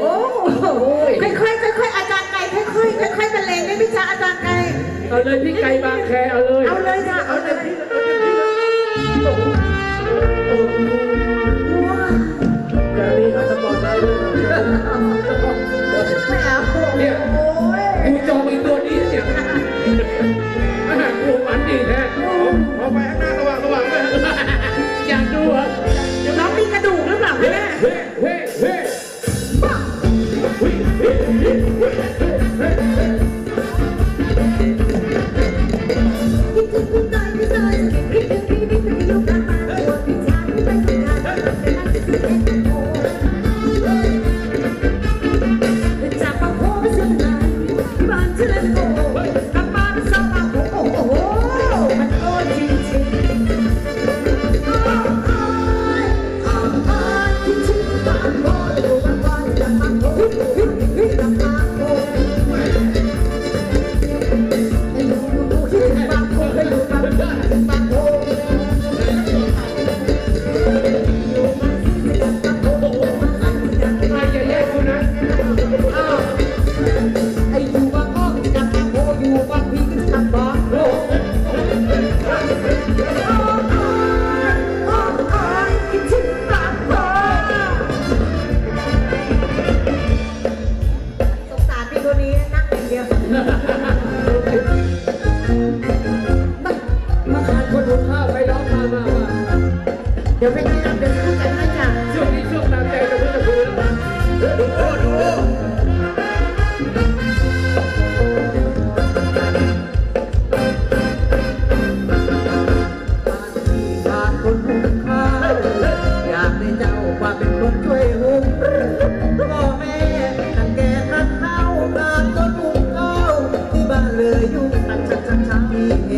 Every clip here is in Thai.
โอ้โหค่อยๆค่อยๆอาจารย์ไก่ค่อยๆค่อยๆบรรเลงได้ไหมจ๊ะอาจารย์ไก่เอาเลยพี่ไก่บางแคเอาเลย เอาเลยจ้ะเอาเลย ยวไปที่รับเดินคู่กันด้วยจ้ะช่วงนี้ช่วงตามใจตะพื้นตะพื้นดูโอ้ดูโอ้เลยยุ่งชักชักชักชักที่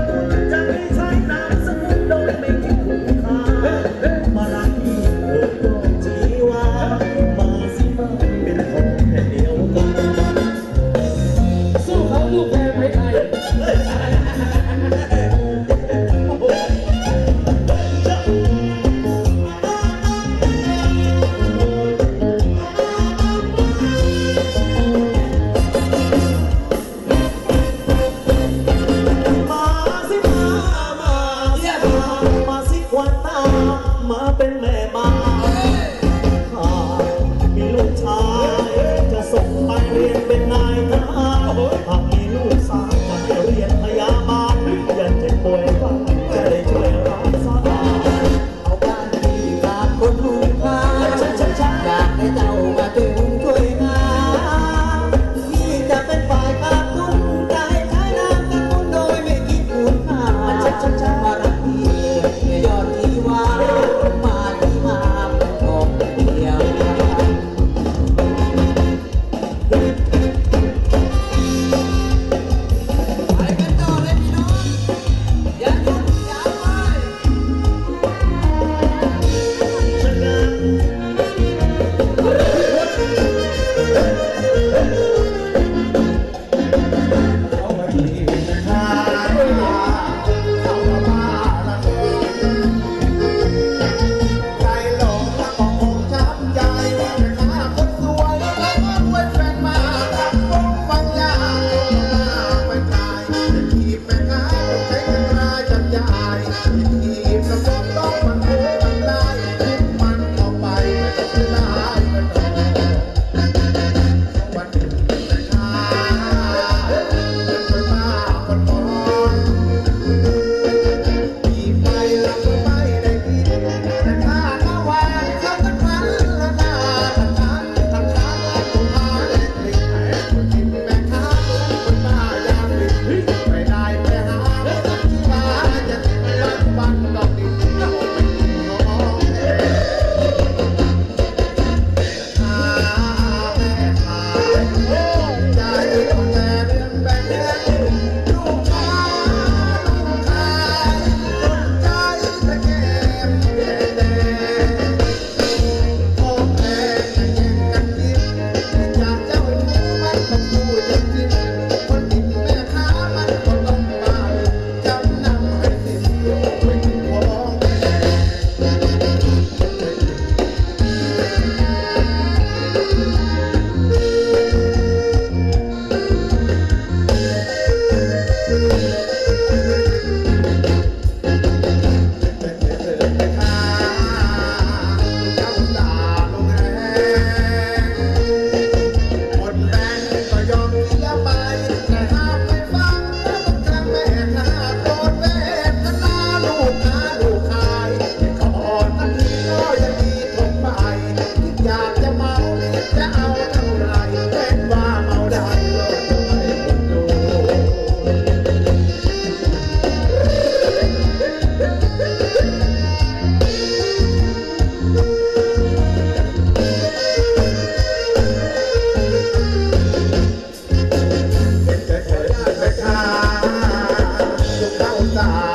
ลู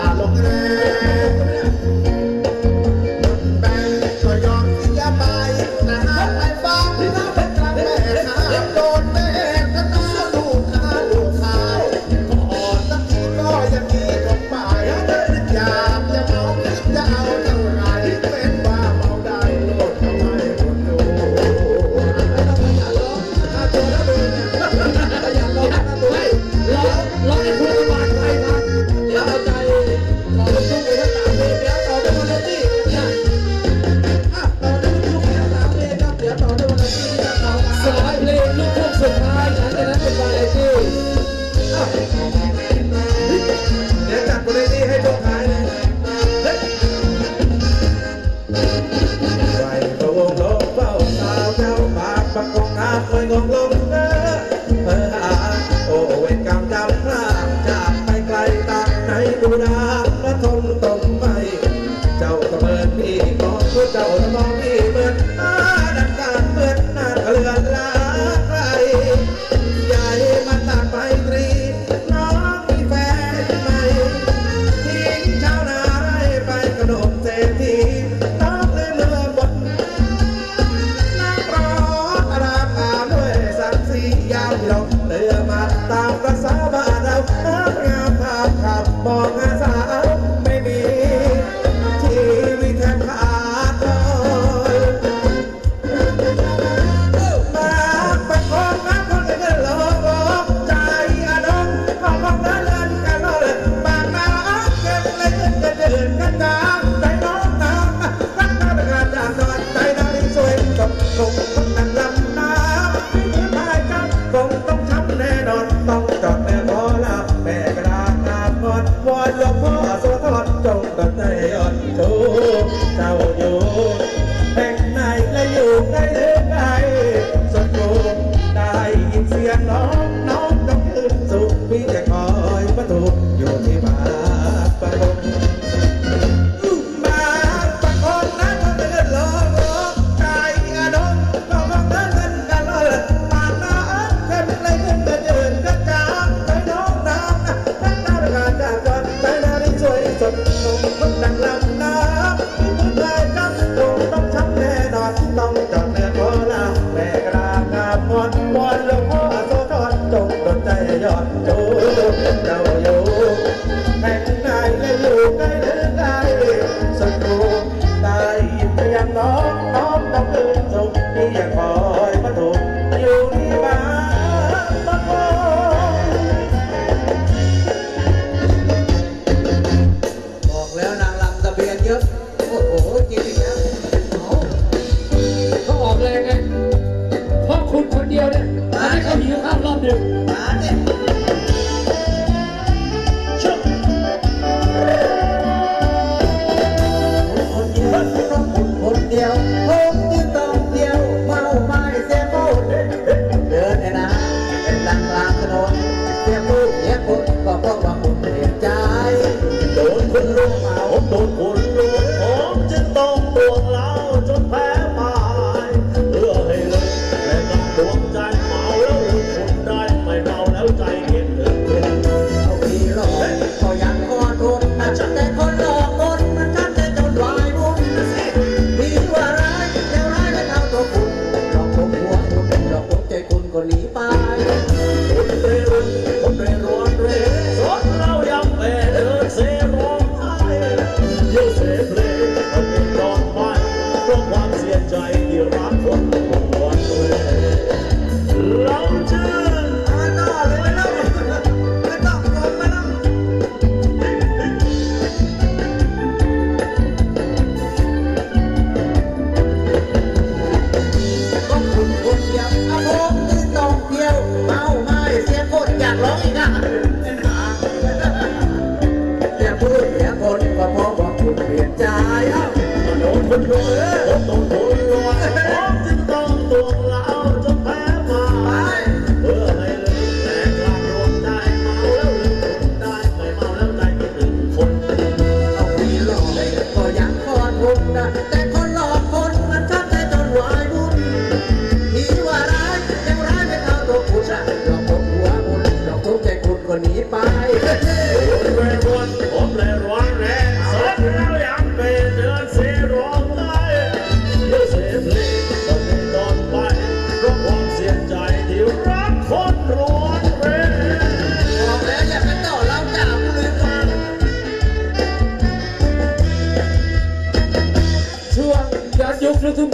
ล้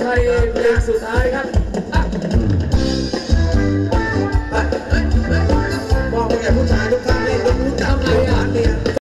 ไทยเพลงสุดท้ายครับ